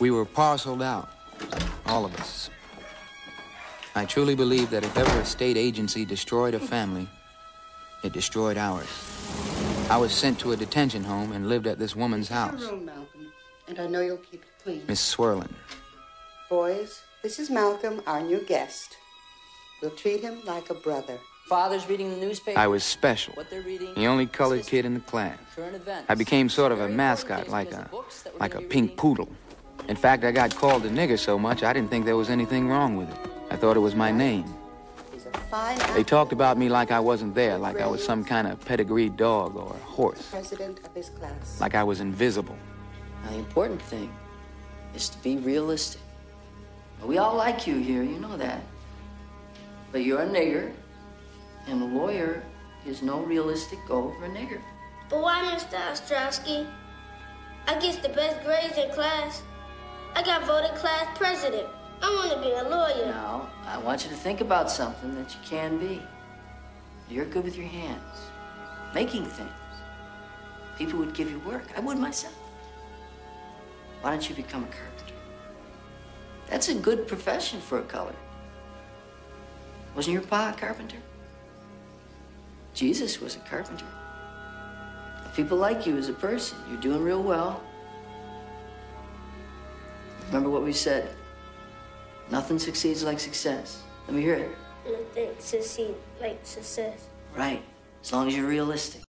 We were parceled out, all of us. I truly believe that if ever a state agency destroyed a family, it destroyed ours. I was sent to a detention home and lived at this woman's house. Your room, Malcolm, and I know you'll keep it clean. Miss Swerlin. Boys, this is Malcolm, our new guest. We'll treat him like a brother. Father's reading the newspaper. I was special. What they're reading. The only colored kid in the class. Current events. I became sort of a mascot, like a the books that we're like a pink reading. poodle. In fact, I got called a nigger so much I didn't think there was anything wrong with it. I thought it was my name. He's a fine They talked about me like I wasn't there, like I was some kind of pedigreed dog or horse, president of his class. like I was invisible. Now, the important thing is to be realistic. We all like you here, you know that. But you're a nigger, and a lawyer is no realistic goal for a nigger. But why, Mr. Ostrowski? I get the best grades in class. I got voted class president. I want to be a lawyer. No, I want you to think about something that you can be. You're good with your hands, making things. People would give you work. I would myself. Why don't you become a carpenter? That's a good profession for a color. Wasn't your pa a carpenter? Jesus was a carpenter. If people like you as a person, you're doing real well. Remember what we said. Nothing succeeds like success. Let me hear it. Nothing succeeds like success. Right. As long as you're realistic.